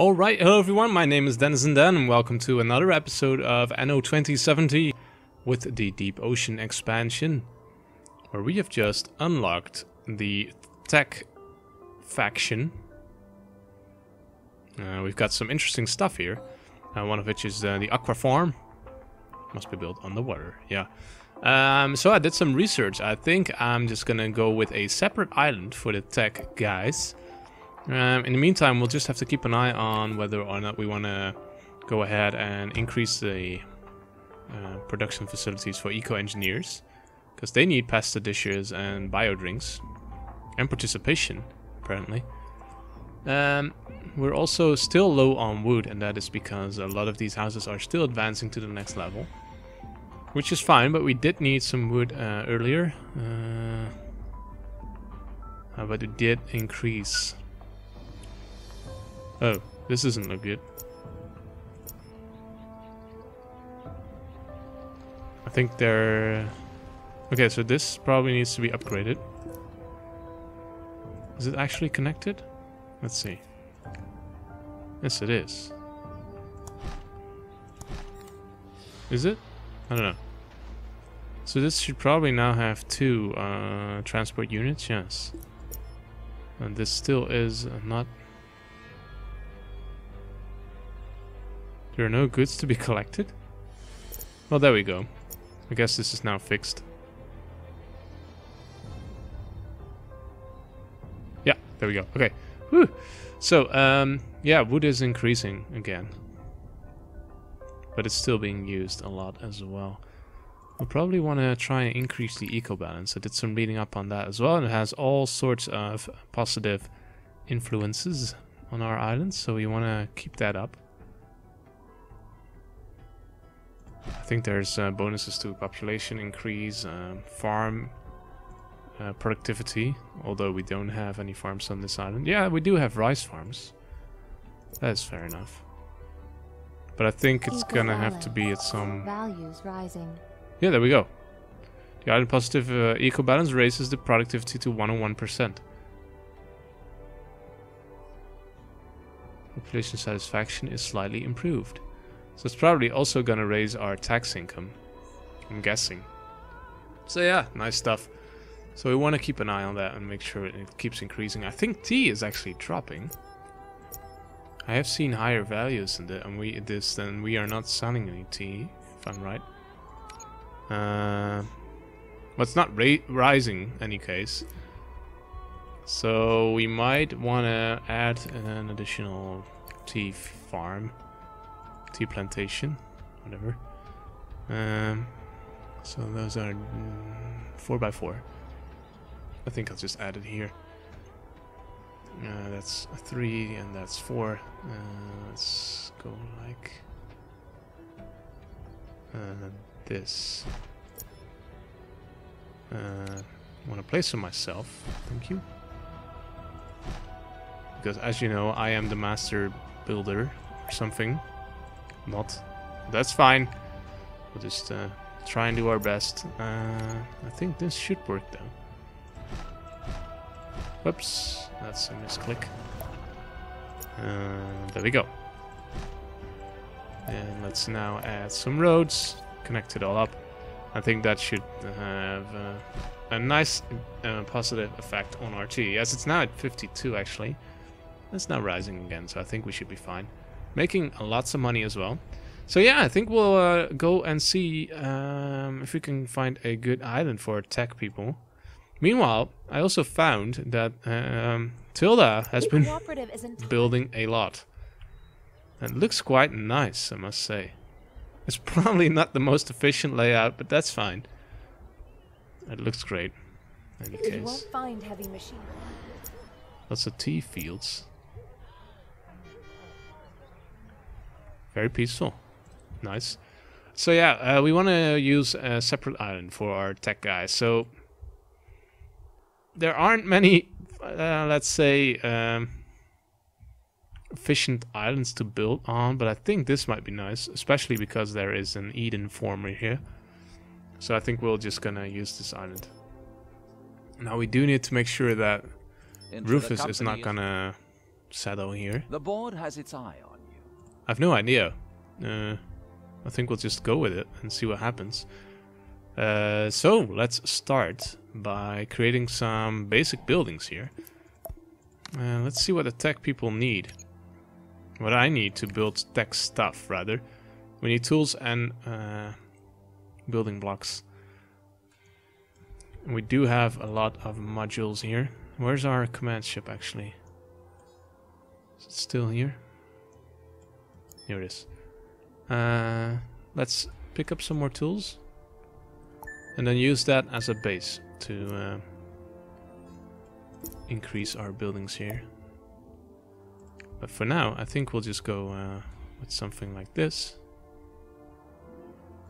Alright, hello everyone, my name is Denizen Dan and welcome to another episode of Anno 2070 with the Deep Ocean expansion, where we have just unlocked the tech faction. Uh, we've got some interesting stuff here, uh, one of which is uh, the Aqua Farm. Must be built underwater, yeah. Um, so I did some research. I think I'm just gonna go with a separate island for the tech guys. Um, in the meantime, we'll just have to keep an eye on whether or not we want to go ahead and increase the uh, production facilities for eco-engineers. Because they need pasta dishes and bio drinks. And participation, apparently. Um, we're also still low on wood, and that is because a lot of these houses are still advancing to the next level. Which is fine, but we did need some wood uh, earlier. Uh, but it did increase Oh, this doesn't look good. I think they're... Okay, so this probably needs to be upgraded. Is it actually connected? Let's see. Yes, it is. Is it? I don't know. So this should probably now have two uh, transport units, yes. And this still is not There are no goods to be collected? Well, there we go. I guess this is now fixed. Yeah, there we go. Okay. Whew. So, um, yeah, wood is increasing again. But it's still being used a lot as well. We'll probably want to try and increase the eco balance. I did some reading up on that as well, and it has all sorts of positive influences on our island, so we want to keep that up. I think there's uh, bonuses to population increase, uh, farm uh, productivity, although we don't have any farms on this island. Yeah, we do have rice farms. That's fair enough. But I think it's gonna have to be at some... Values rising. Yeah, there we go. The island positive uh, eco balance raises the productivity to 101%. Population satisfaction is slightly improved. So it's probably also gonna raise our tax income. I'm guessing. So yeah, nice stuff. So we want to keep an eye on that and make sure it keeps increasing. I think tea is actually dropping. I have seen higher values in the, and we this than we are not selling any tea, if I'm right. Uh, but it's not rising any case. So we might want to add an additional tea farm tea plantation, whatever. Um, so those are mm, four by four. I think I'll just add it here. Uh, that's three and that's four. Uh, let's go like uh, this. Uh, want to place them myself. Thank you. Because as you know, I am the master builder or something not. That's fine. We'll just uh, try and do our best. Uh, I think this should work though. Whoops, that's a misclick. Uh, there we go. And let's now add some roads, connect it all up. I think that should have uh, a nice uh, positive effect on our. Yes, it's now at 52 actually. It's now rising again, so I think we should be fine making lots of money as well. So yeah, I think we'll uh, go and see um, if we can find a good island for tech people. Meanwhile, I also found that um, Tilda has been building a lot. It looks quite nice, I must say. It's probably not the most efficient layout, but that's fine. It looks great. In any case. You won't find heavy machine. Lots of tea fields. Very peaceful. Nice. So yeah, uh, we want to use a separate island for our tech guys. So there aren't many, uh, let's say, um, efficient islands to build on, but I think this might be nice, especially because there is an Eden farmer here. So I think we're just gonna use this island. Now we do need to make sure that Rufus is not gonna settle here. The board has its eye on. I've no idea. Uh, I think we'll just go with it and see what happens. Uh, so let's start by creating some basic buildings here. Uh, let's see what the tech people need. What I need to build tech stuff, rather. We need tools and uh, building blocks. We do have a lot of modules here. Where's our command ship, actually? Is it still here? Here it is. Uh, let's pick up some more tools. And then use that as a base to uh, increase our buildings here. But for now, I think we'll just go uh, with something like this.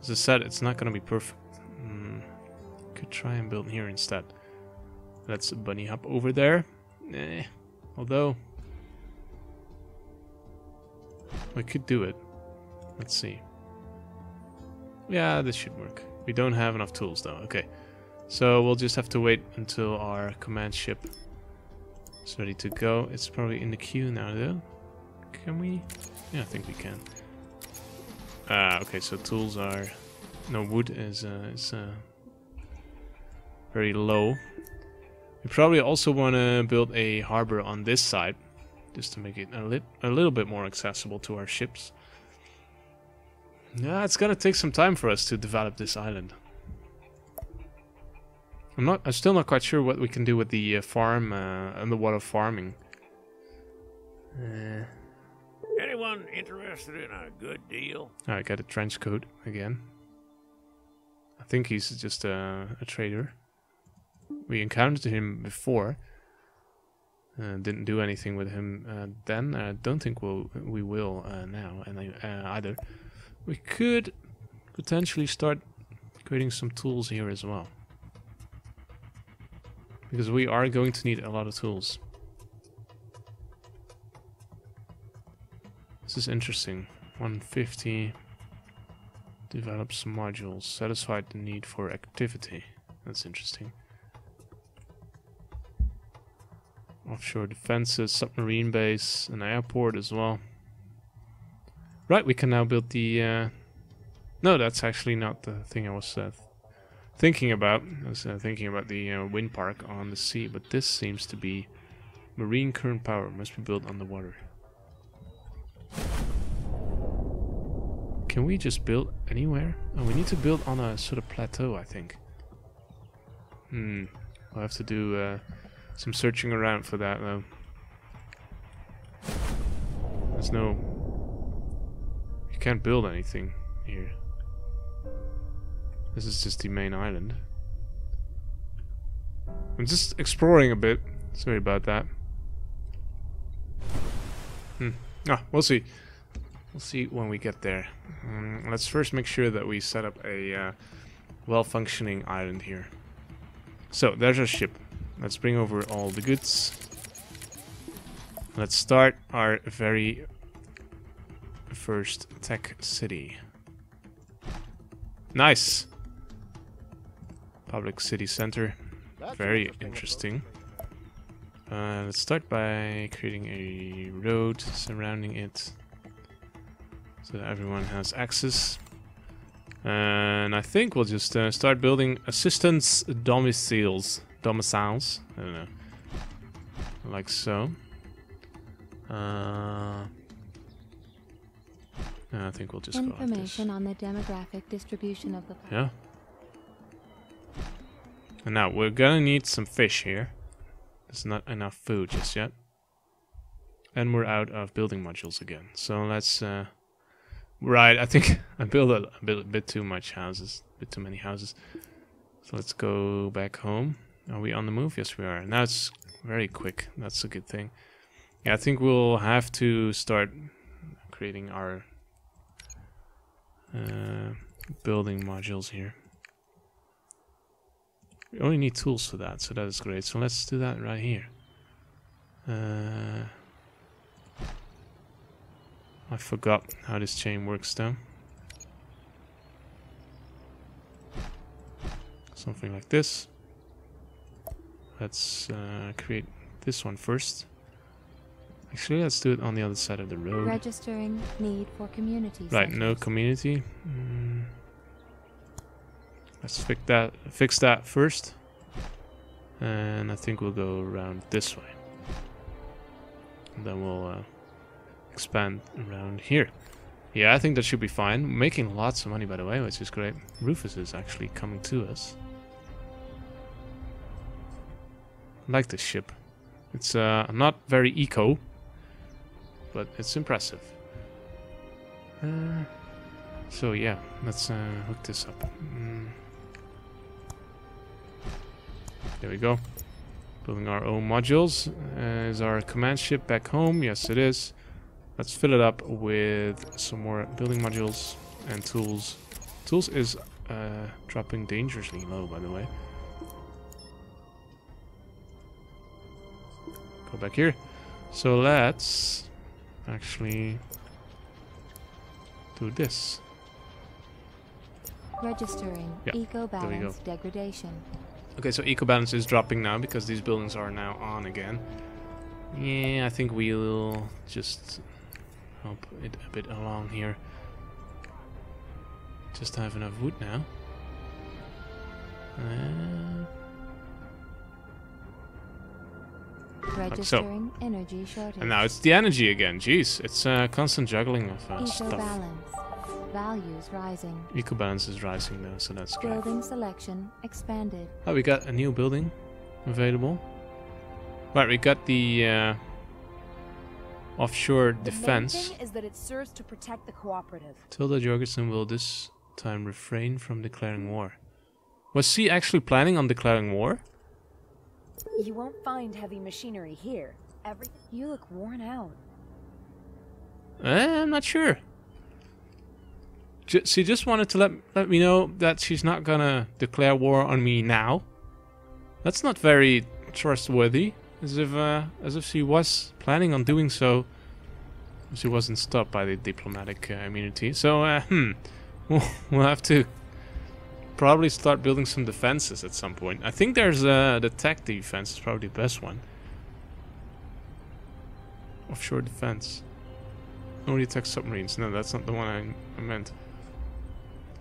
As I said, it's not going to be perfect. Mm, could try and build here instead. Let's bunny hop over there. Eh, although... We could do it. Let's see. Yeah, this should work. We don't have enough tools though. Okay. So we'll just have to wait until our command ship is ready to go. It's probably in the queue now though. Can we? Yeah, I think we can. Ah, okay, so tools are... No, wood is, uh, is uh, very low. We probably also want to build a harbor on this side, just to make it a, lit a little bit more accessible to our ships. Yeah, it's gonna take some time for us to develop this island. I'm not. I'm still not quite sure what we can do with the uh, farm, uh, underwater farming. Uh, Anyone interested in a good deal? I got a trench coat again. I think he's just a, a trader. We encountered him before. Uh, didn't do anything with him uh, then. I don't think we'll, we will uh, now and I, uh, either. We could potentially start creating some tools here as well. Because we are going to need a lot of tools. This is interesting. 150 develops modules, satisfied the need for activity. That's interesting. Offshore defenses, submarine base, an airport as well. Right, we can now build the... Uh... No, that's actually not the thing I was uh, thinking about. I was uh, thinking about the uh, wind park on the sea, but this seems to be marine current power. Must be built underwater. Can we just build anywhere? Oh, we need to build on a sort of plateau, I think. Hmm. I'll have to do uh, some searching around for that, though. There's no... You can't build anything here. This is just the main island. I'm just exploring a bit. Sorry about that. Hmm. Ah, we'll see. We'll see when we get there. Um, let's first make sure that we set up a uh, well-functioning island here. So, there's our ship. Let's bring over all the goods. Let's start our very first tech city. Nice! Public city center. Very interesting. Uh, let's start by creating a road surrounding it so that everyone has access. And I think we'll just uh, start building assistance domiciles. Domiciles. I don't know. Like so. Uh, I think we'll just Information on the demographic distribution of the Yeah. And now we're gonna need some fish here. There's not enough food just yet. And we're out of building modules again. So let's... Uh, right, I think I built a, a, bit, a bit too much houses. A bit too many houses. So let's go back home. Are we on the move? Yes, we are. Now it's very quick. That's a good thing. Yeah, I think we'll have to start creating our uh, building modules here. We only need tools for that, so that is great. So let's do that right here. Uh, I forgot how this chain works though. Something like this. Let's uh, create this one first. Actually, let's do it on the other side of the road. Registering need for community Right, no community. Mm. Let's fix that. Fix that first, and I think we'll go around this way. And then we'll uh, expand around here. Yeah, I think that should be fine. Making lots of money, by the way, which is great. Rufus is actually coming to us. I like this ship. It's uh, not very eco, but it's impressive. Uh, so yeah, let's uh, hook this up. Mm. There we go. Building our own modules. Uh, is our command ship back home? Yes, it is. Let's fill it up with some more building modules and tools. Tools is uh, dropping dangerously low, by the way. Go back here. So let's actually do this. Registering Yeah, eco there we go. balance degradation. Okay, so eco balance is dropping now because these buildings are now on again. Yeah, I think we'll just help it a bit along here. Just have enough wood now. Uh, Registering energy shortage. and now it's the energy again. Jeez, it's a constant juggling of uh, eco stuff. balance. Values rising. Eco balance is rising now, so that's great. Building selection expanded. Oh, we got a new building available. Right, we got the uh, the cooperative. Tilda Jorgensen will this time refrain from declaring war. Was he actually planning on declaring war? You won't find heavy machinery here. Every you look worn out. Eh, I'm not sure. J- she just wanted to let let me know that she's not gonna declare war on me now. That's not very trustworthy. As if uh, as if she was planning on doing so. She wasn't stopped by the diplomatic uh, immunity. So, uh, hmm, we'll, have to probably start building some defenses at some point. I think there's uh, the tech defense is probably the best one. Offshore defense. Only attack submarines. No, that's not the one I, I meant.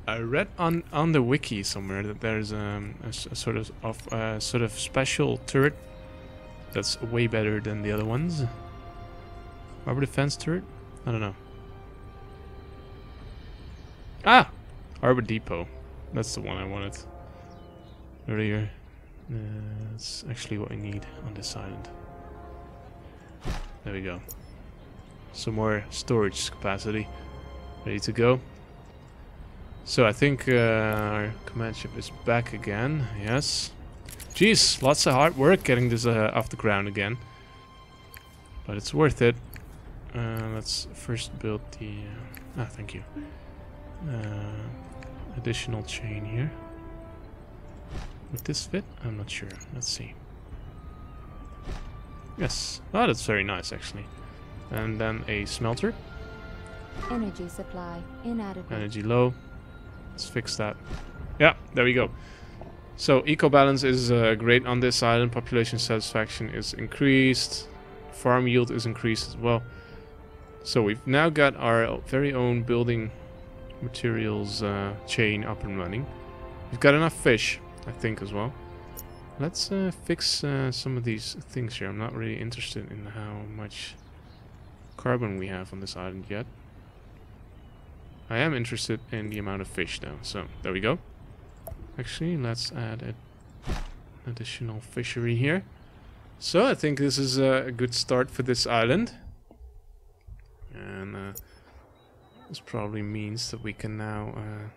I read on on the wiki somewhere that there's um, a, a sort of of uh, sort of special turret that's way better than the other ones. Harbor defense turret? I don't know. Ah, Harbor Depot. That's the one I wanted earlier. Uh, that's actually what I need on this island. There we go. Some more storage capacity. Ready to go. So I think uh, our command ship is back again. Yes. Jeez, lots of hard work getting this uh, off the ground again. But it's worth it. Uh, let's first build the... Uh, ah, thank you. Uh, additional chain here. Would this fit? I'm not sure. Let's see. Yes. Oh, that's very nice, actually. And then a smelter. Energy supply inadequate. Energy low. Let's fix that. Yeah, there we go. So eco balance is uh, great on this island. Population satisfaction is increased. Farm yield is increased as well. So we've now got our very own building materials uh, chain up and running. We've got enough fish, I think, as well. Let's uh, fix uh, some of these things here. I'm not really interested in how much carbon we have on this island yet. I am interested in the amount of fish though, so there we go. Actually, let's add an additional fishery here. So I think this is a good start for this island. And uh, this probably means that we can now... Uh,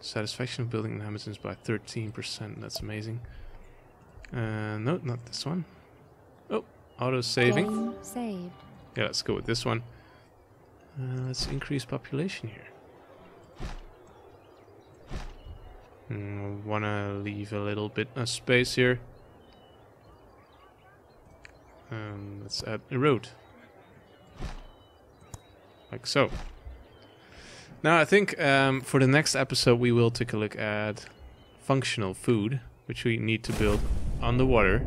satisfaction of building inhabitants by 13%, that's amazing. Uh, no, not this one. Oh, auto saving. Saved. Yeah, let's go with this one. Uh, let's increase population here. Mm, wanna leave a little bit of space here. Um, let's add a road. Like so. Now I think um, for the next episode we will take a look at functional food, which we need to build underwater.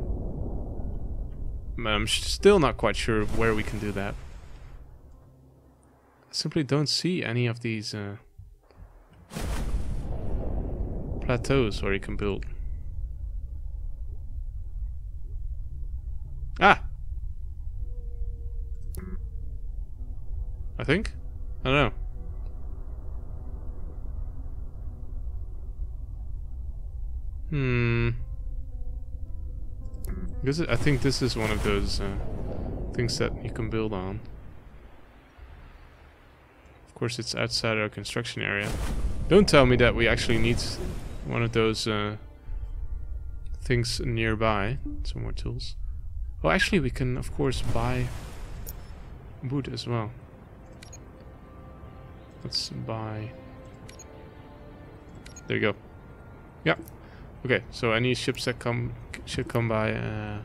I'm still not quite sure where we can do that. I simply don't see any of these uh, plateaus where you can build. Ah! I think? I don't know. Hmm. Is, I think this is one of those uh, things that you can build on. Of course, it's outside our construction area. Don't tell me that we actually need one of those uh, things nearby. Some more tools. Well, actually, we can, of course, buy wood as well. Let's buy... There you go. Yeah. Okay, so any ships that come should come by uh,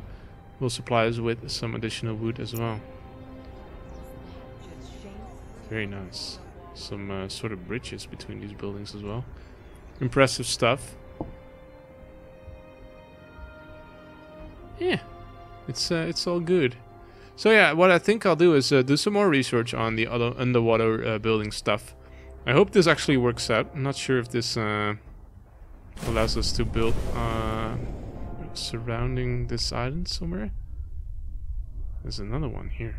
will supply us with some additional wood as well. Very nice. Some uh, sort of bridges between these buildings as well. Impressive stuff. Yeah, it's uh, it's all good. So yeah, what I think I'll do is uh, do some more research on the other underwater uh, building stuff. I hope this actually works out. I'm not sure if this uh, allows us to build uh, surrounding this island somewhere. There's another one here.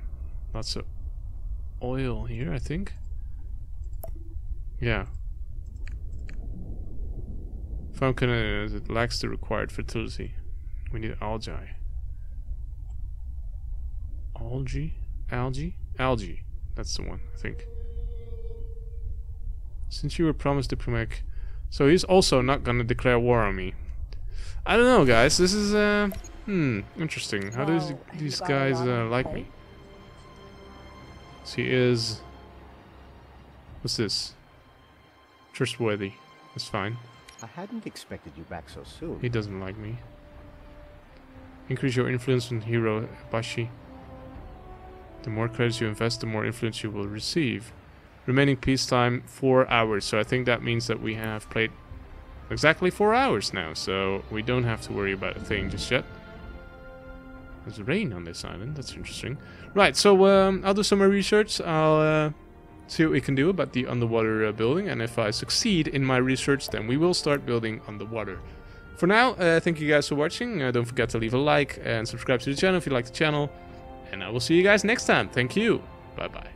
Lots of oil here, I think. Yeah. Cannon it lacks the required fertility. We need algae. Algae? Algae? Algae. That's the one, I think. Since you were promised the diplomatic... So he's also not gonna declare war on me. I don't know, guys. This is, uh... Hmm, interesting. How do these guys got a lot uh, like me? So he is... What's this? Trustworthy. That's fine. I hadn't expected you back so soon. He doesn't like me. Increase your influence on Hero Bashi. The more credits you invest, the more influence you will receive. Remaining peacetime, 4 hours. So I think that means that we have played exactly 4 hours now. So we don't have to worry about a thing just yet. There's rain on this island. That's interesting. Right, so um, I'll do some more research. I'll uh, see what we can do about the underwater uh, building. And if I succeed in my research, then we will start building underwater. For now, uh, thank you guys for watching. Uh, don't forget to leave a like and subscribe to the channel if you like the channel. And I will see you guys next time. Thank you. Bye bye.